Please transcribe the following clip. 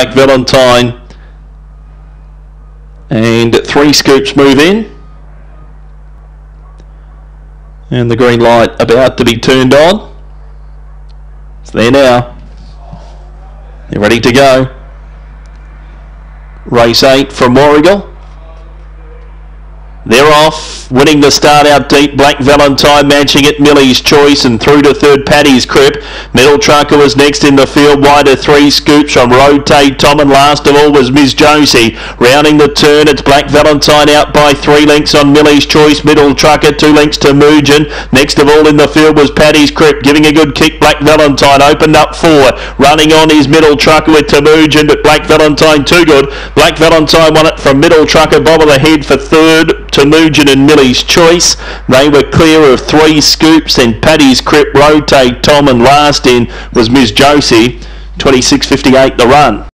Black Valentine. And three scoops move in. And the green light about to be turned on. It's there now. They're ready to go. Race 8 from Warragul. They're off, winning the start out deep. Black Valentine matching it. Millie's Choice and through to third. Paddy's Crip. Middle Trucker was next in the field. Wider three scoops from Rotate Tom and last of all was Miss Josie. Rounding the turn, it's Black Valentine out by three lengths on Millie's Choice. Middle Trucker two lengths to Mugen. Next of all in the field was Paddy's Crip giving a good kick. Black Valentine opened up four. Running on his Middle Trucker with Temujin, but Black Valentine too good. Black Valentine won it from Middle Trucker. Bob of the head for third. Temujin and Choice. They were clear of three scoops. Then Paddy's Crip, Rotate Tom, and last in was Miss Josie. 26.58 the run.